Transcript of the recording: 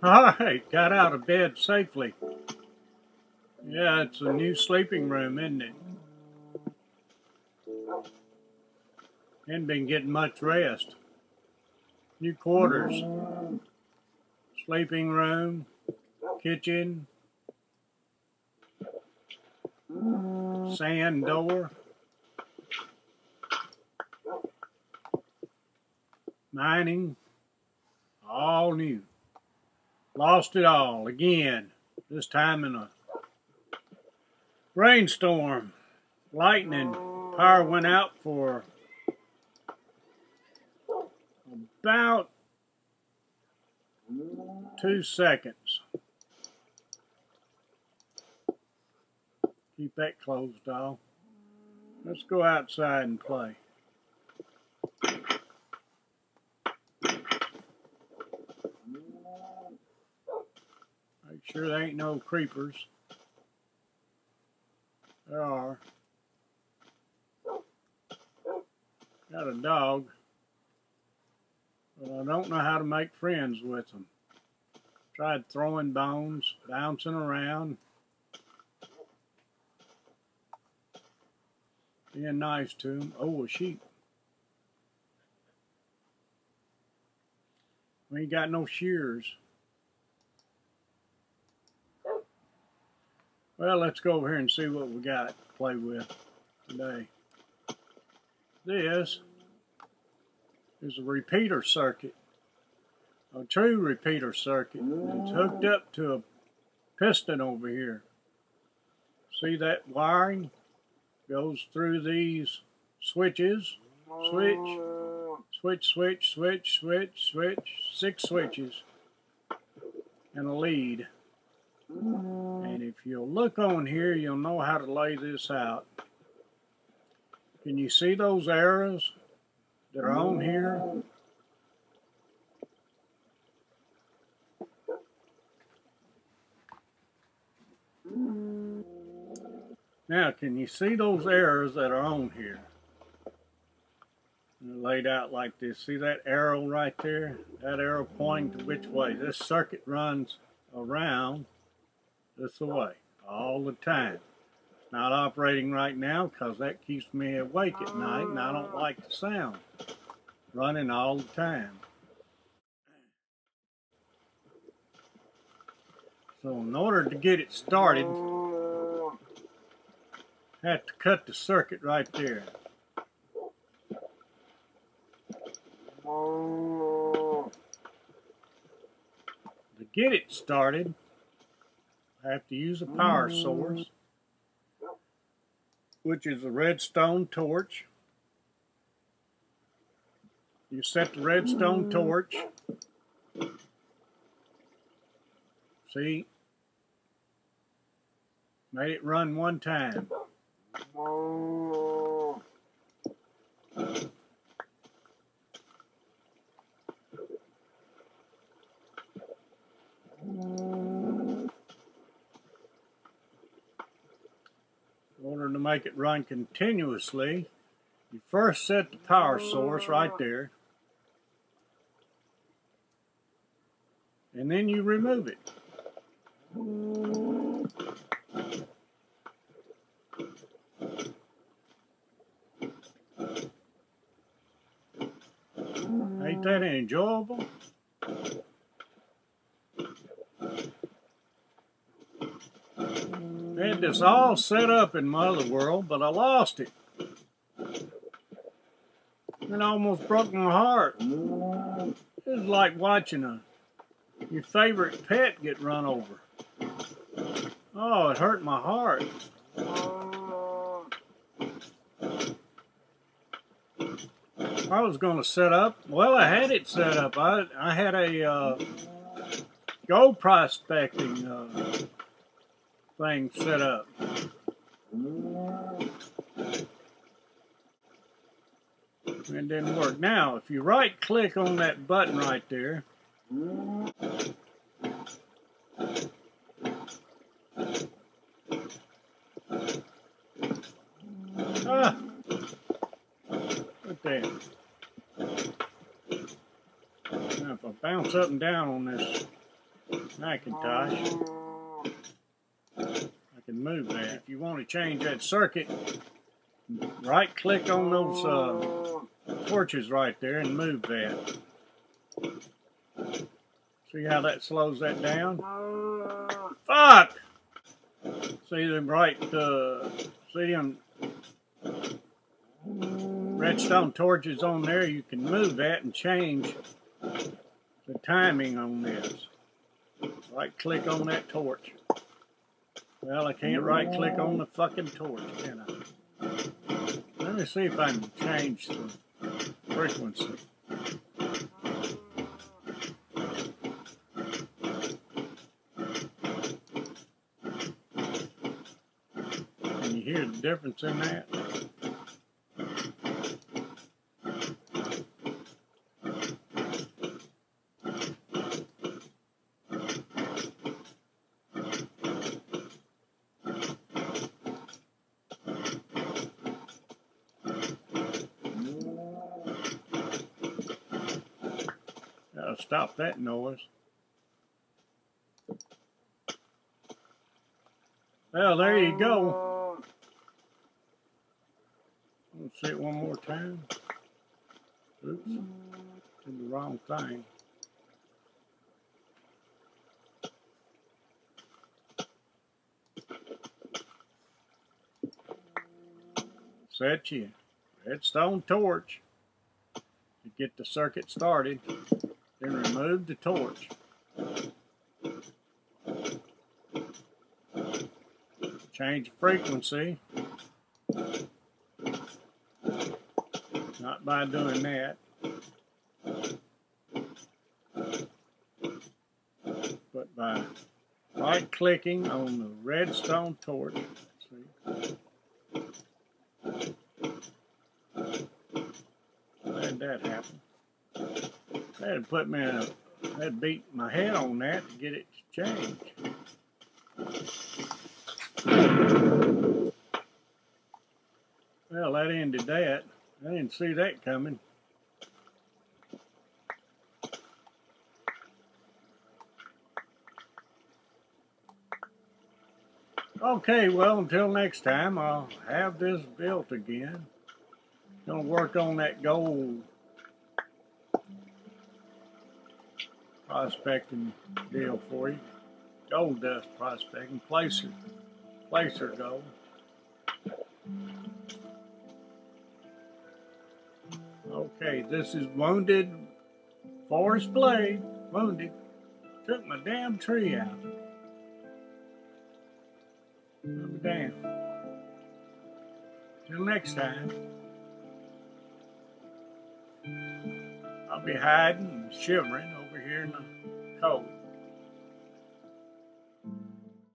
All right, got out of bed safely. Yeah, it's a new sleeping room, isn't it? Ain't been getting much rest. New quarters, sleeping room, kitchen, sand door, mining, all new. Lost it all again, this time in a rainstorm, lightning, power went out for about two seconds. Keep that closed off. Let's go outside and play. Make sure there ain't no creepers. There are. Got a dog, but I don't know how to make friends with them. Tried throwing bones, bouncing around, being nice to them. Oh, a sheep. We ain't got no shears. Well, let's go over here and see what we got to play with today. This is a repeater circuit, a true repeater circuit. It's hooked up to a piston over here. See that wiring goes through these switches, switch, switch, switch, switch, switch, switch, six switches, and a lead. Uh, and if you'll look on here, you'll know how to lay this out. Can you see those arrows that are on here? Now, can you see those arrows that are on here? They're laid out like this. See that arrow right there? That arrow pointing to which way? This circuit runs around this away all the time. It's not operating right now because that keeps me awake at night and I don't like the sound running all the time. So in order to get it started, I have to cut the circuit right there. To get it started, I have to use a power source, which is a redstone torch. You set the redstone torch. See? Made it run one time. Order to make it run continuously, you first set the power source right there, and then you remove it. Ain't that enjoyable? I had this all set up in my other World, but I lost it. It almost broke my heart. It was like watching a your favorite pet get run over. Oh, it hurt my heart. I was going to set up. Well, I had it set up. I I had a uh, gold prospecting uh, thing set up. It didn't work. Now, if you right click on that button right there, ah, right there. Now, if I bounce up and down on this Macintosh. Move that. If you want to change that circuit, right click on those uh, torches right there and move that. See how that slows that down? Fuck! See them right, uh, see them redstone torches on there, you can move that and change the timing on this. Right click on that torch. Well, I can't right click on the fucking torch, can I? Let me see if I can change the frequency. Can you hear the difference in that? Gotta stop that noise. Well, there you go. Let's see it one more time. Oops, did the wrong thing. Set you redstone torch to get the circuit started. Then remove the torch. Change frequency. Not by doing that. But by right clicking on the redstone torch. See? How did that happen? That'd put me uh, in a, that'd beat my head on that to get it changed. Well, that ended that. I didn't see that coming. Okay, well, until next time, I'll have this built again. Gonna work on that gold prospecting deal for you. Gold dust prospecting, placer, placer gold. Okay, this is Wounded Forest Blade. Wounded. Took my damn tree out. I'm down. Till next time. I'll be hiding and shivering here cold.